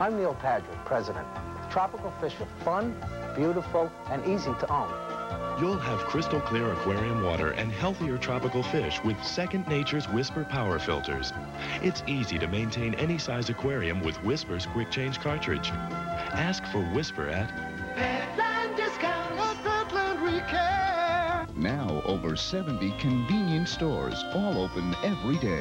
I'm Neil Padgett, president. Tropical fish are fun, beautiful, and easy to own. You'll have crystal clear aquarium water and healthier tropical fish with Second Nature's Whisper Power Filters. It's easy to maintain any size aquarium with Whisper's Quick Change Cartridge. Ask for Whisper at Petland Discounts Petland Recare. Now, over 70 convenience stores, all open every day.